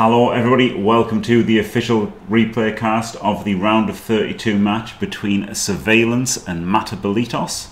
Hello, everybody. Welcome to the official replay cast of the round of 32 match between Sirvejlance and Matabalitos.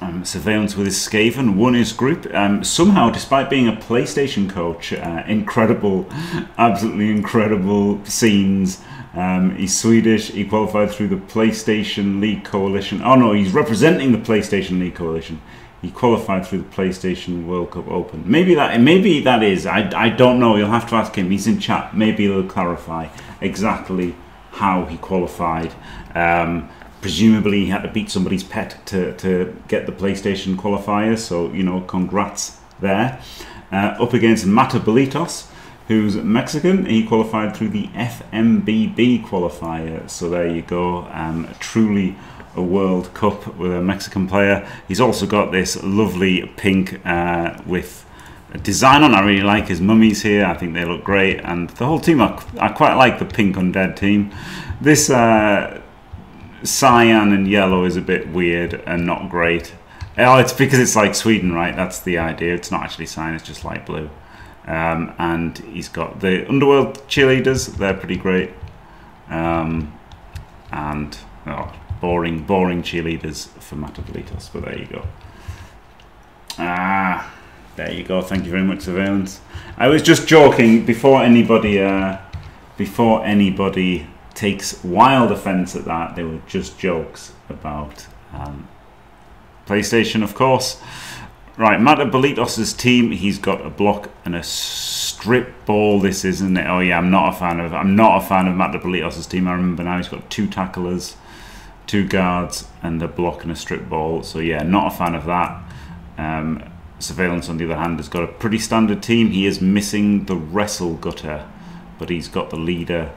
Um, Sirvejlance with his Skaven won his group. Um, somehow, despite being a PlayStation coach, uh, incredible, absolutely incredible scenes. Um, he's Swedish. He qualified through the PlayStation League Coalition. Oh no, he's representing the PlayStation League Coalition. He qualified through the PlayStation World Cup Open. Maybe that, maybe that is. I, I don't know. You'll have to ask him. He's in chat. Maybe he'll clarify exactly how he qualified. Um, presumably, he had to beat somebody's pet to, to get the PlayStation qualifier. So you know, congrats there. Uh, up against Matabalitos, who's Mexican. He qualified through the FMBB qualifier. So there you go. Um, truly a World Cup with a Mexican player. He's also got this lovely pink uh, with a design on. I really like his mummies here. I think they look great, and the whole team. I, I quite like the pink undead team. This uh, cyan and yellow is a bit weird and not great. Oh, it's because it's like Sweden, right? That's the idea. It's not actually cyan; it's just light blue. Um, and he's got the underworld cheerleaders. They're pretty great. Um, and oh, boring, boring cheerleaders for Matabalitos, but there you go. Ah, there you go. Thank you very much, Sirvejlance. I was just joking before anybody, uh, before anybody takes wild offence at that. They were just jokes about um, PlayStation, of course. Right, Matabalitos' team. He's got a block and a strip ball. This isn't it. Oh yeah, I'm not a fan of. I'm not a fan of Matabalitos' team. I remember now. He's got two tacklers two guards and a block and a strip ball. So yeah, not a fan of that. Um, Sirvejlance, on the other hand, has got a pretty standard team. He is missing the wrestle gutter, but he's got the leader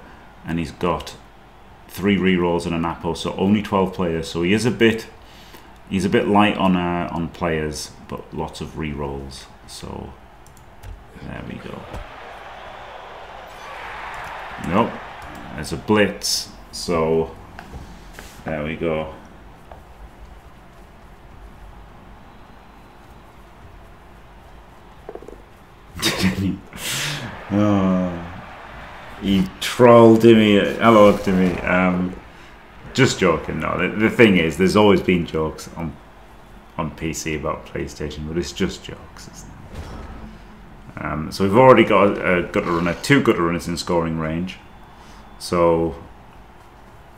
and he's got three rerolls and an apple. So only 12 players. So he is a bit, he's a bit light on uh, on players, but lots of rerolls. So there we go. Nope, there's a blitz. So there we go. oh, trolled me. Hello to me. Um, just joking. No, the, the thing is, there's always been jokes on on PC about PlayStation, but it's just jokes. Um, so we've already got a, a gutter runner, two gutter runners in scoring range. So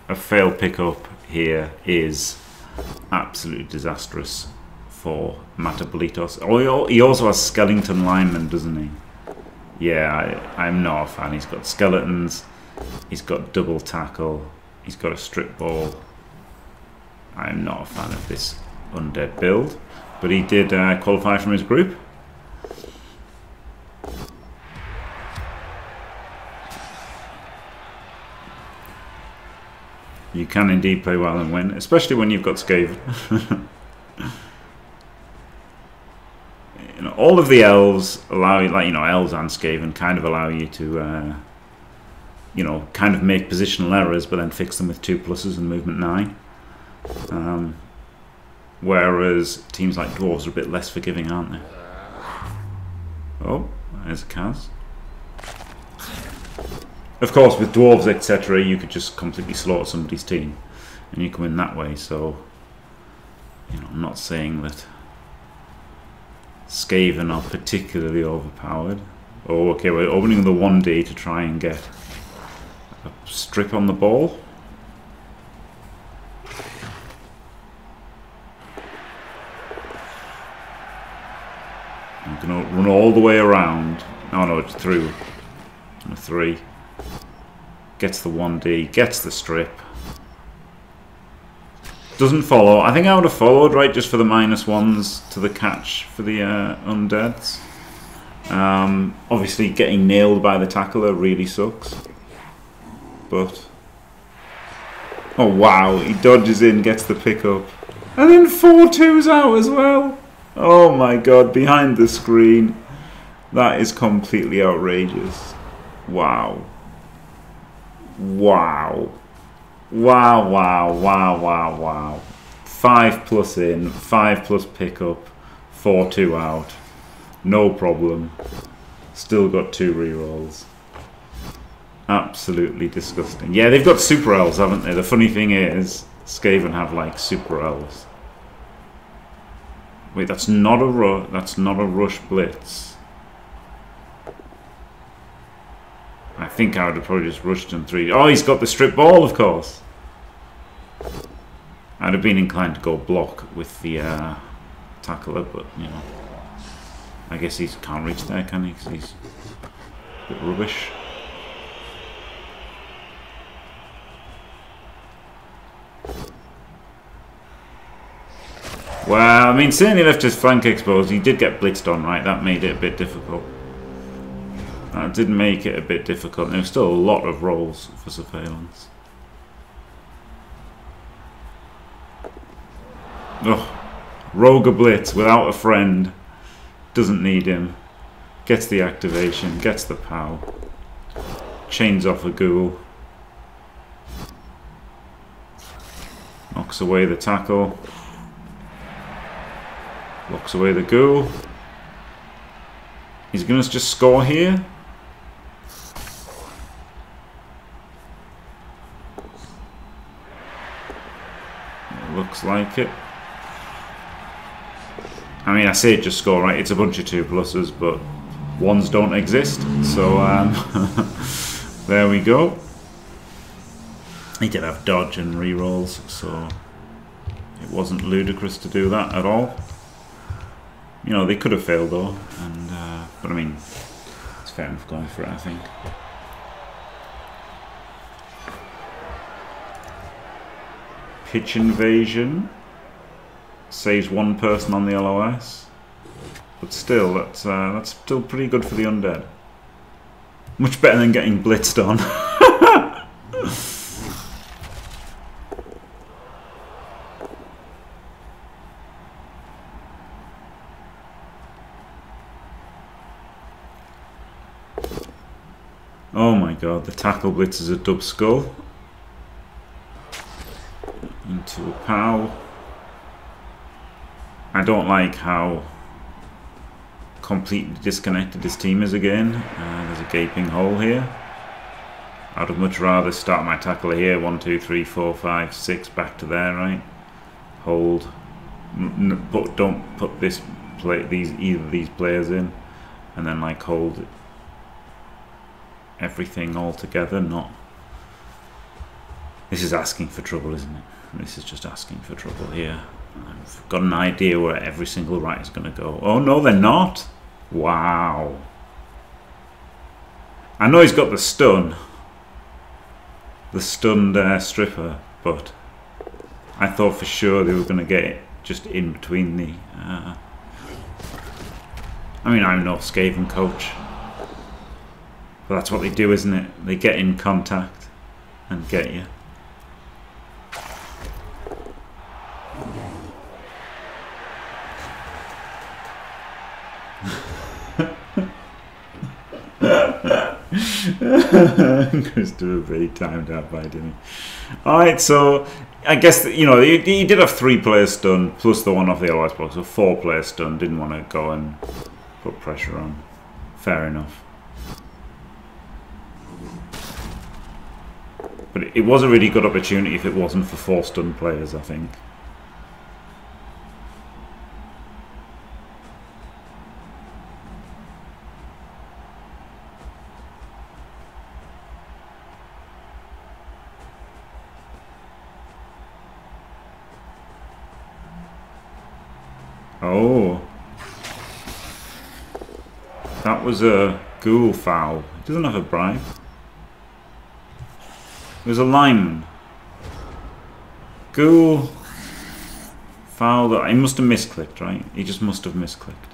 a failed pickup here is absolutely disastrous for Matabalitos. Oh, he also has skeleton linemen, doesn't he? Yeah, I, I'm not a fan. He's got skeletons, he's got double tackle, he's got a strip ball. I'm not a fan of this undead build, but he did uh, qualify from his group. You can indeed play well and win, especially when you've got Skaven. you know, all of the elves allow you, like you know, elves and Skaven kind of allow you to, uh, you know, kind of make positional errors, but then fix them with two pluses and movement nine. Um, whereas teams like dwarves are a bit less forgiving, aren't they? Oh, there's a Kaz. Of course, with dwarves, etc., you could just completely slaughter somebody's team, and you come in that way. So, you know, I'm not saying that Skaven are particularly overpowered. Oh, okay, we're opening the 1D to try and get a strip on the ball. I'm going to run all the way around. Oh no, it's through. Three. Gets the 1D, gets the strip. Doesn't follow. I think I would have followed, right, just for the minus ones to the catch for the uh, undeads. Um, obviously, getting nailed by the tackler really sucks. But... Oh, wow. He dodges in, gets the pickup. And then 4-2's out as well. Oh my god, behind the screen. That is completely outrageous. Wow. Wow. Wow, wow, wow, wow, wow. Five plus in, five plus pickup, four two out. No problem. Still got two rerolls. Absolutely disgusting. Yeah, they've got super elves, haven't they? The funny thing is, Skaven have like super elves. Wait, that's not a ru that's not a rush blitz. I think I would have probably just rushed him three. Oh, he's got the strip ball, of course. I'd have been inclined to go block with the uh, tackler, but you know, I guess he can't reach there, can he? Because he's a bit rubbish. Well, I mean, certainly left his flank exposed. He did get blitzed on, right? That made it a bit difficult. That did make it a bit difficult. There still a lot of rolls for Sirvejlance. Oh, Rogue Blitz without a friend. Doesn't need him. Gets the activation, gets the POW. Chains off a ghoul. Knocks away the tackle. Locks away the ghoul. He's going to just score here. It like it. I mean, I say just score, right? It's a bunch of two pluses, but ones don't exist. So, um, there we go. He did have dodge and rerolls, so it wasn't ludicrous to do that at all. You know, they could have failed though, and uh, but I mean, it's fair enough going for it, I think. Pitch invasion saves one person on the LOS, but still, that's uh, that's still pretty good for the undead. Much better than getting blitzed on. Oh my god, the tackle blitz is a dub skull. A POW. I don't like how completely disconnected this team is again. Uh, there's a gaping hole here. I'd have much rather start my tackle here. One, two, three, four, five, six, back to there, right? Hold. but don't put this play these either these players in, and then like hold everything all together, not... This is asking for trouble, isn't it? This is just asking for trouble here. I've got an idea where every single right is going to go. Oh, no, they're not. Wow. I know he's got the stun. The stunned uh, stripper, but I thought for sure they were going to get it just in between the... Uh, I mean, I'm no Skaven coach. But that's what they do, isn't it? They get in contact and get you. Christopher very timed out by didn't? Alright, so I guess, you know, he, he, did have three players stunned, plus the one off the LOS block, so four players stunned, didn't want to go and put pressure on. Fair enough. But it was a really good opportunity if it wasn't for four stun players, I think. Oh. That was a ghoul foul. It doesn't have a bribe. It was a lineman. Ghoul. Foul that he must have misclicked, right? He just must have misclicked.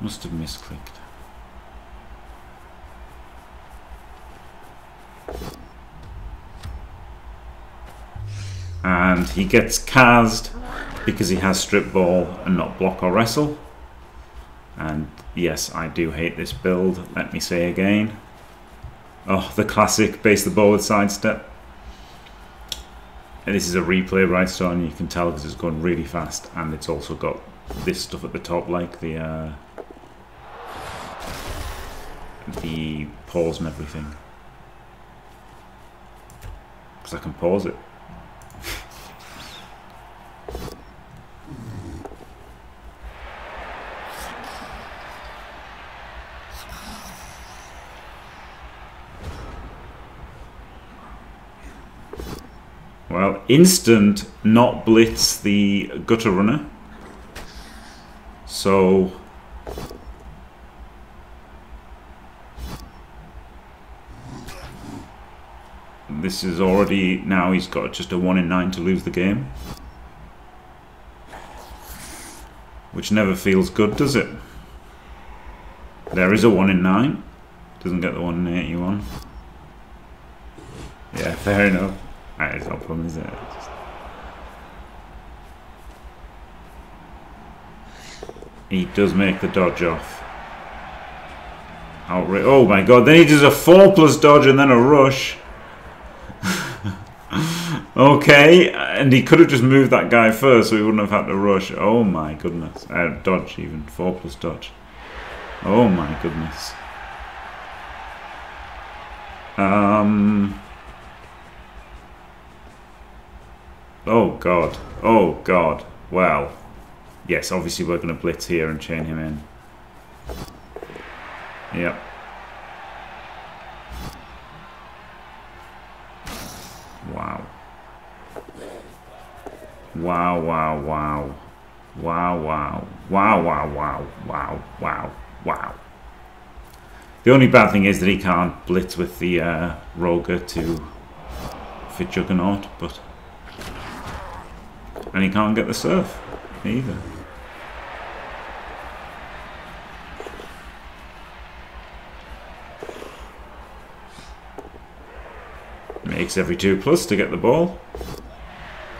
Must have misclicked. And he gets cast because he has strip ball and not block or wrestle. And yes, I do hate this build, let me say again. Oh, the classic base the ball with sidestep. And this is a replay right so and you can tell because it's going really fast and it's also got this stuff at the top like the uh, the pause and everything. Because I can pause it. Well, instant not blitz the gutter runner. So this is already now he's got just a one in nine to lose the game. Which never feels good, does it? There is a one in nine. Doesn't get the one in 81. Yeah, fair enough. No problem, is it? He does make the dodge off. Outra oh my god, then he does a 4 plus dodge and then a rush. okay, and he could have just moved that guy first so he wouldn't have had to rush. Oh my goodness. Uh, dodge even, 4 plus dodge. Oh my goodness. Um... Oh god. Oh god. Well. Yes, obviously we're going to blitz here and chain him in. Yep. Wow. Wow, wow, wow. Wow, wow. Wow, wow, wow, wow, wow, wow. The only bad thing is that he can't blitz with the uh, Roger to fit Juggernaut, but... And he can't get the surf either. Makes every two plus to get the ball.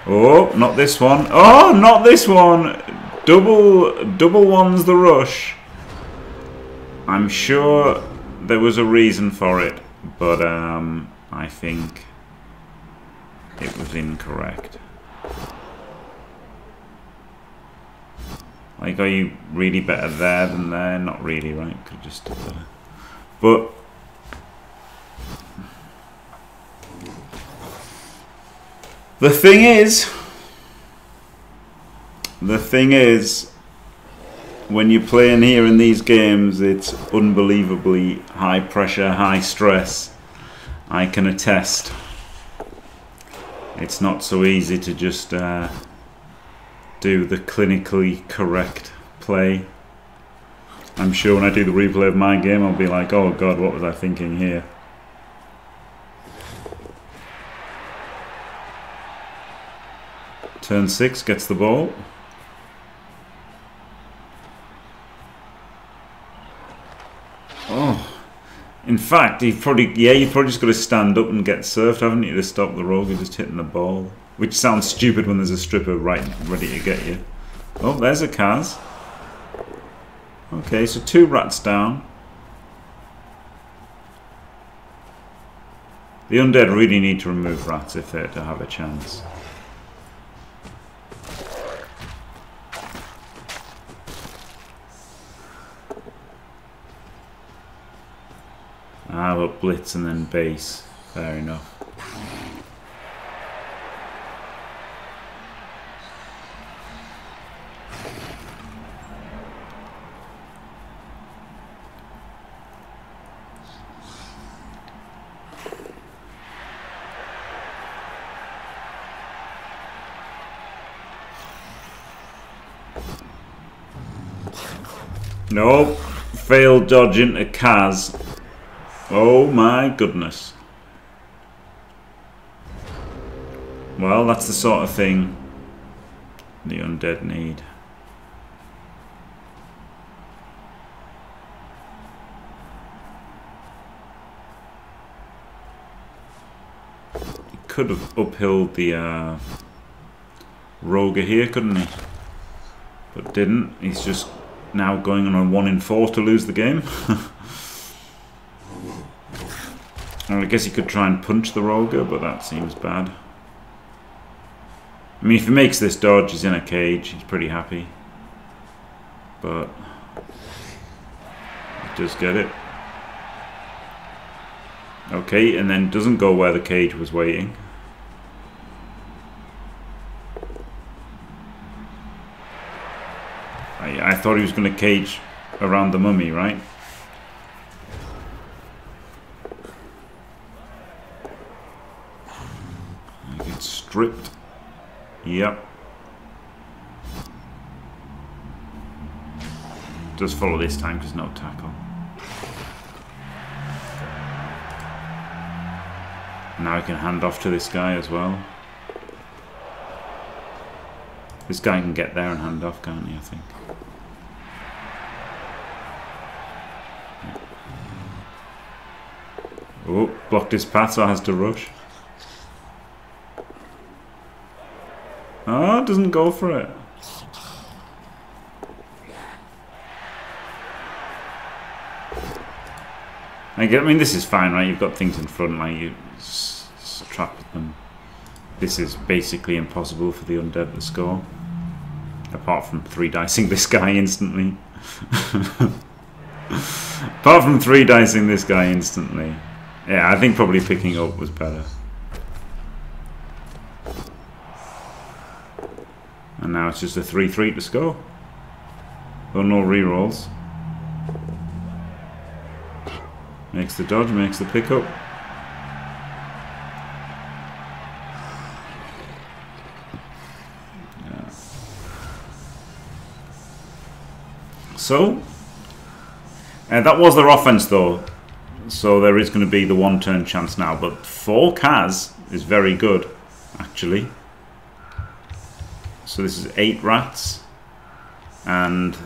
Oh, not this one. Oh, not this one. Double, double one's the rush. I'm sure there was a reason for it, but um, I think it was incorrect. Like, are you really better there than there? Not really, right? Could just do. But The thing is, the thing is, when you're playing here in these games, it's unbelievably high pressure, high stress. I can attest. It's not so easy to just uh, do the clinically correct play. I'm sure when I do the replay of my game, I'll be like, oh god, what was I thinking here? Turn six gets the ball. Oh, in fact, he probably yeah, you've probably just got to stand up and get surfed, haven't you, to stop the rogue just hitting the ball. Which sounds stupid when there's a stripper right ready to get you. Oh, there's a Kaz. Okay, so two rats down. The undead really need to remove rats if they're to have a chance. Ah, but blitz and then base. Fair enough. Nope. Failed dodge into Kaz. Oh my goodness. Well, that's the sort of thing the undead need. Could have uphilled the uh, Roger here, couldn't he? But didn't. He's just now going on a 1 in 4 to lose the game. I guess he could try and punch the Roger, but that seems bad. I mean, if he makes this dodge, he's in a cage. He's pretty happy. But... Does get it. Okay, and then doesn't go where the cage was waiting. I, I thought he was going to cage around the mummy, right? I get stripped. Yep. Just follow this time because no tackle. Now I can hand off to this guy as well. This guy can get there and hand off, can't he, I think. Blocked his path, so has to rush. Oh, doesn't go for it. I. I mean, this is fine, right? You've got things in front, like you trap them. This is basically impossible for the undead to score, apart from three dicing this guy instantly. apart from three dicing this guy instantly. Yeah, I think probably picking up was better. And now it's just a 3-3 to score. Oh, no rerolls. Makes the dodge, makes the pickup. Yeah. So, uh, that was their offense though. So there is going to be the one turn chance now. But four Kaz is very good, actually. So this is eight rats. And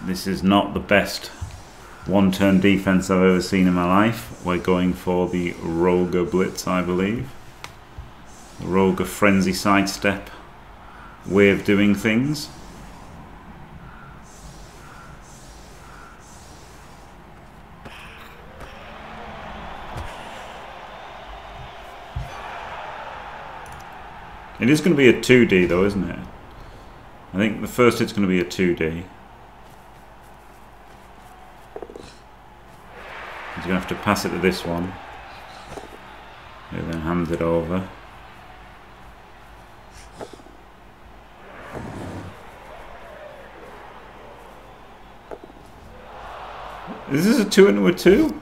this is not the best one turn defense I've ever seen in my life. We're going for the Roga Blitz, I believe. Roga Frenzy Sidestep way of doing things. It is going to be a 2D though, isn't it? I think the first hit's going to be a 2D. He's going to have to pass it to this one. And then hand it over. Is this a 2 into a 2?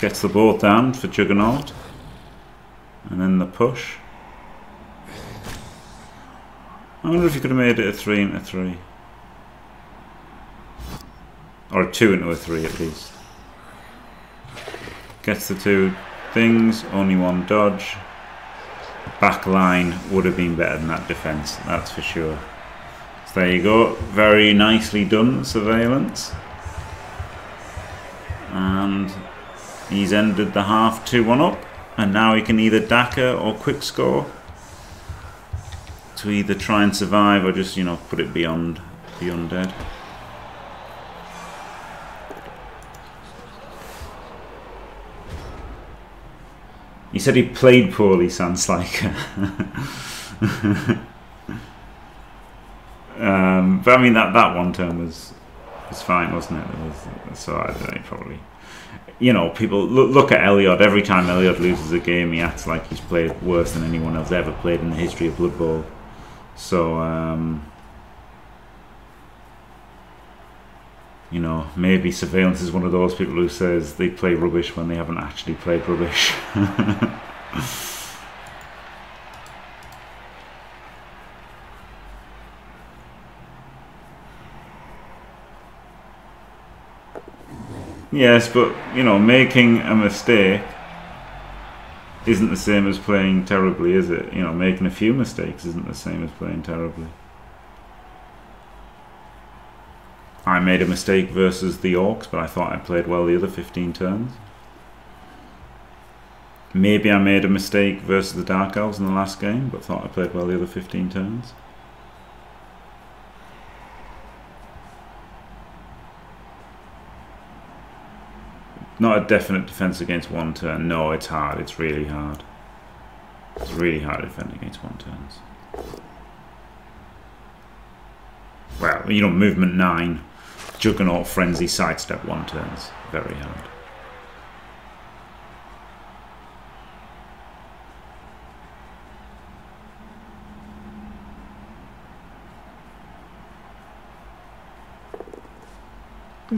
Gets the ball down for Juggernaut. And then the push. I wonder if you could have made it a 3 into 3. Or a 2 into a 3 at least. Gets the two things, only one dodge. Back line would have been better than that defence, that's for sure. So there you go, very nicely done, Sirvejlance. And he's ended the half 2-1 up. And now he can either Daka or quick score to either try and survive or just, you know, put it beyond the undead. He said he played poorly, sounds like. um, but I mean, that, that one turn was was fine, wasn't it? it was, so I don't know, probably. You know, people look, look at Elliot. Every time Elliot loses a game, he acts like he's played worse than anyone else ever played in the history of Blood Bowl. So, um, you know, maybe Sirvejlance is one of those people who says they play rubbish when they haven't actually played rubbish. yes, but you know, making a mistake isn't the same as playing terribly, is it? You know, making a few mistakes isn't the same as playing terribly. I made a mistake versus the Orcs, but I thought I played well the other 15 turns. Maybe I made a mistake versus the Dark Elves in the last game, but thought I played well the other 15 turns. Not a definite defense against one turn. No, it's hard. It's really hard. It's really hard to defend against one turns. Well, you know, movement 9, Juggernaut, Frenzy, Sidestep one turns. Very hard.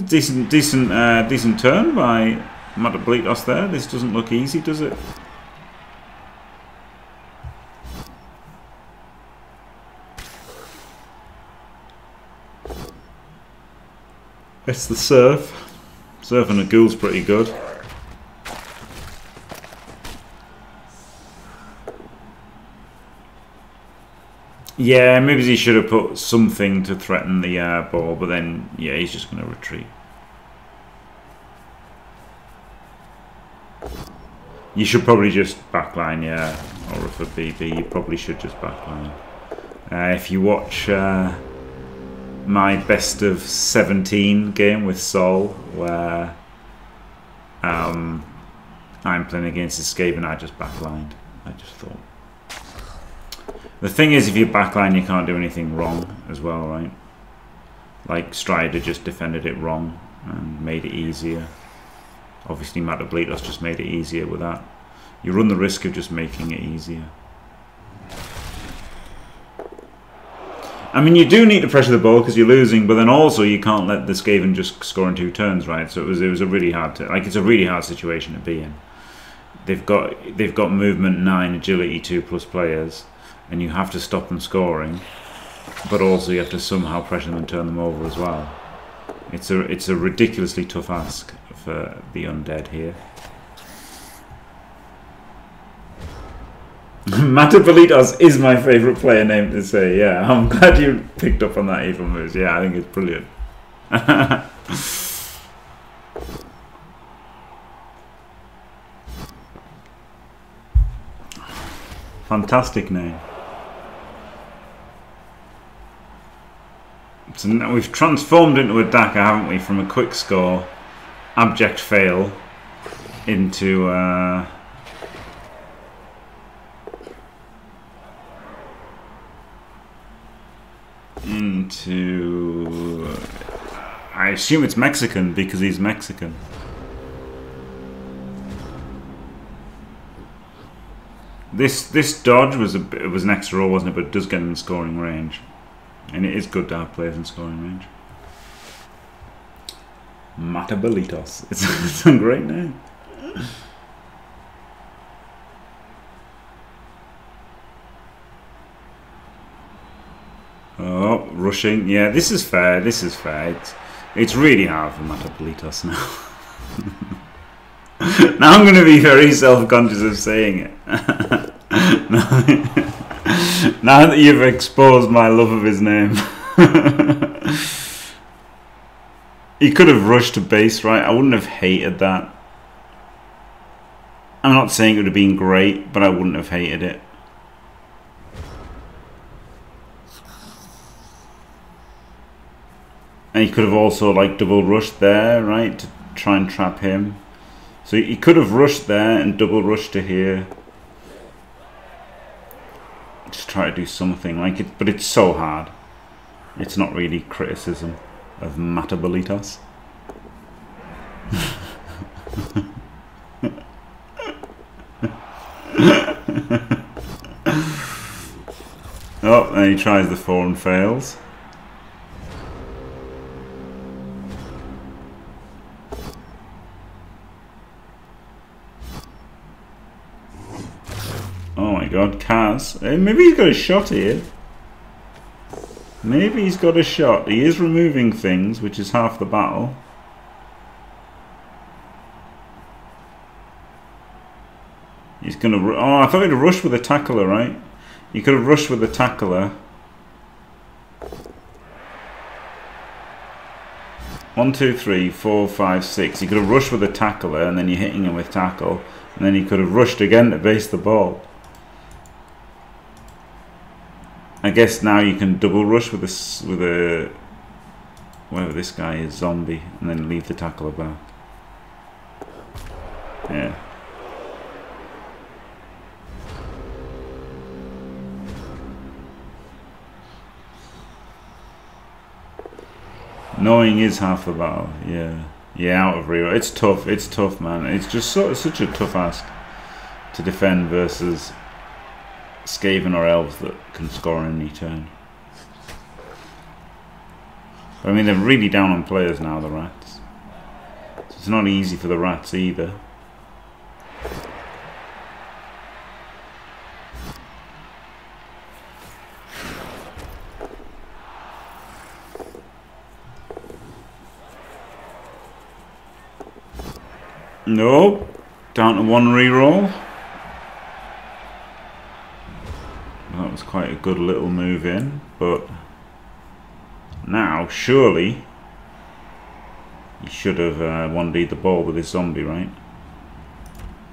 Decent, decent, uh, decent turn by Matablitos there. This doesn't look easy, does it? It's the surf. Surf and a ghoul's pretty good. Yeah, maybe he should have put something to threaten the uh, ball, but then, yeah, he's just going to retreat. You should probably just backline, yeah. Or a BB, you probably should just backline. Uh, if you watch uh, my best of 17 game with Sol, where um, I'm playing against Escape and I just backlined. I just thought. The thing is, if you backline, you can't do anything wrong as well, right? Like Strider just defended it wrong and made it easier. Obviously, Matt Matablitos just made it easier with that. You run the risk of just making it easier. I mean, you do need to pressure the ball because you're losing, but then also you can't let the Skaven just score in two turns, right? So it was it was a really hard to like it's a really hard situation to be in. They've got they've got movement nine, agility two plus players and you have to stop them scoring, but also you have to somehow pressure them and turn them over as well. It's a it's a ridiculously tough ask for the undead here. Matabalitos is my favourite player name to say, yeah. I'm glad you picked up on that evil moves. Yeah, I think it's brilliant. Fantastic name. So now we've transformed into a Daka, haven't we, from a quick score, abject fail, into uh, into I assume it's Mexican because he's Mexican. This this dodge was a was an extra roll, wasn't it? But it does get in scoring range. And it is good to have players in scoring range. Matabilitos. It's, it's a great name. Oh, rushing. Yeah, this is fair. This is fair. It's, it's really hard for Matabilitos now. now I'm going to be very self-conscious of saying it. now that you've exposed my love of his name. he could have rushed to base, right? I wouldn't have hated that. I'm not saying it would have been great, but I wouldn't have hated it. And he could have also like double rushed there, right? To try and trap him. So he could have rushed there and double rushed to here just try to do something like it, but it's so hard. It's not really criticism of Matabolitos. oh, and he tries the four and fails. Kaz. Uh, maybe he's got a shot here. Maybe he's got a shot. He is removing things, which is half the battle. He's going to... Oh, I thought he'd rush with a tackler, right? He could have rushed with a tackler. One, two, three, four, five, six. He could have rushed with a tackler, and then you're hitting him with tackle. And then he could have rushed again to base the ball. I guess now you can double rush with this with a whatever this guy is zombie and then leave the tackler back. Yeah. Knowing is half the battle. Yeah. Yeah, out of real. It's tough. It's tough, man. It's just so, such a tough ask to defend versus Skaven or elves that can score in any turn. I mean, they're really down on players now, the Rats. So it's not easy for the Rats either. No. Down to one re-roll. A good little move in, but now, surely, he should have uh, one the ball with his zombie, right?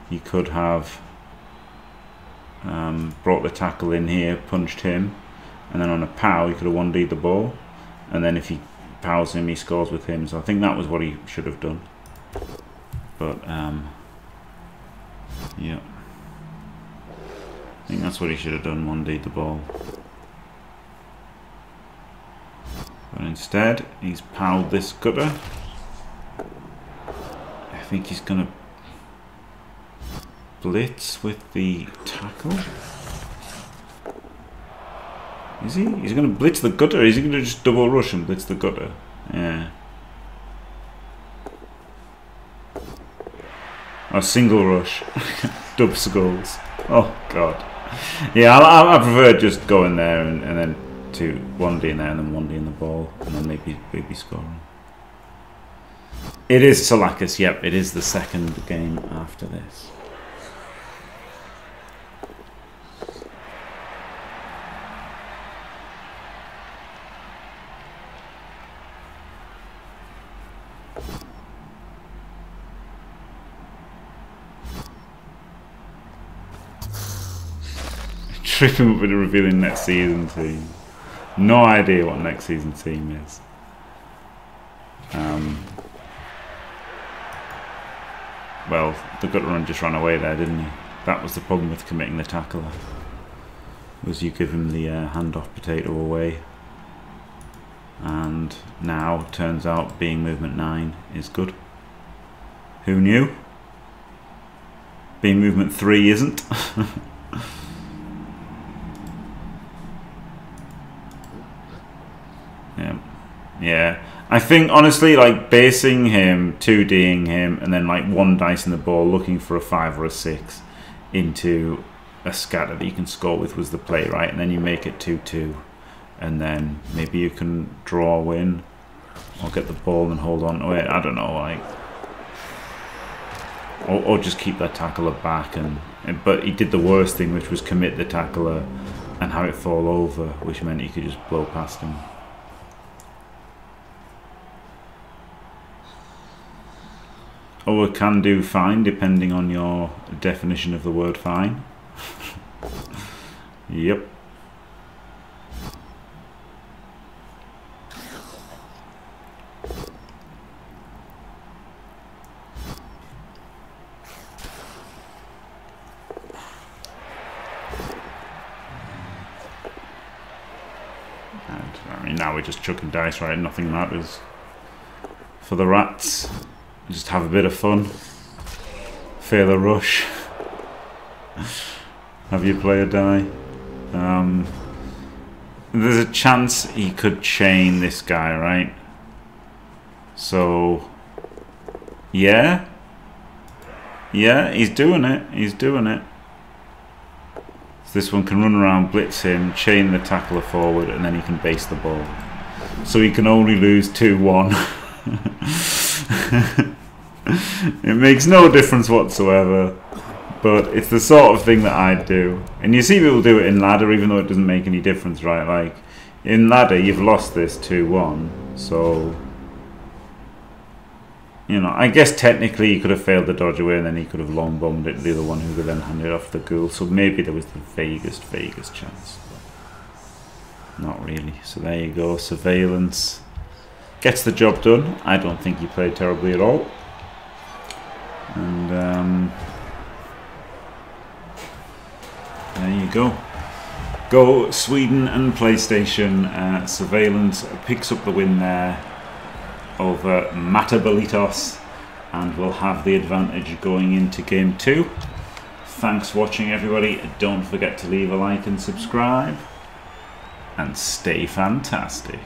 He could have um, brought the tackle in here, punched him, and then on a pow he could have one the ball, and then if he pows him, he scores with him. So I think that was what he should have done. But, um, yeah. I think that's what he should have done, one d the ball. But instead, he's powed this gutter. I think he's going to blitz with the tackle. Is he? He's going to blitz the gutter. Is he going to just double rush and blitz the gutter? Yeah. A single rush. Dub skulls. Oh, God. Yeah, I, I, prefer just going there and, and then to one D in there and then one D in the ball, and then maybe maybe scoring. It is Salakis, yep, it is the second game after this. Tripping with the revealing next season team. No idea what next season team is. Um, well, the gut run just ran away there, didn't he? That was the problem with committing the tackle. Was you give him the uh, handoff potato away. And now, turns out, being movement 9 is good. Who knew? Being movement 3 isn't. Yeah. I think honestly, like basing him, 2Ding him, and then like one dice in the ball, looking for a five or a six into a scatter that you can score with was the play, right? And then you make it 2 2, and then maybe you can draw a win or get the ball and hold on to it. I don't know, like. Or, or just keep that tackler back and, and but he did the worst thing which was commit the tackler and have it fall over which meant he could just blow past him Or can do fine, depending on your definition of the word fine. yep. And, I mean, now we're just chucking dice, right? Nothing matters. For the rats just have a bit of fun. Feel the rush. have your player die. Um, there's a chance he could chain this guy, right? So, yeah. Yeah, he's doing it. He's doing it. So this one can run around, blitz him, chain the tackler forward, and then he can base the ball. So he can only lose 2-1. it makes no difference whatsoever. But it's the sort of thing that I'd do. And you see people do it in ladder even though it doesn't make any difference, right? Like, in ladder you've lost this 2-1. So, you know, I guess technically he could have failed the dodge away and then he could have long bombed it to the other one who could then hand it off the ghoul. So maybe there was the vaguest, vaguest chance. Not really. So there you go. Sirvejlance. Gets the job done. I don't think he played terribly at all. And um, there you go. Go Sweden and PlayStation. Uh, Sirvejlance picks up the win there over Matabalitos and will have the advantage going into game two. Thanks for watching everybody. Don't forget to leave a like and subscribe. And stay fantastic.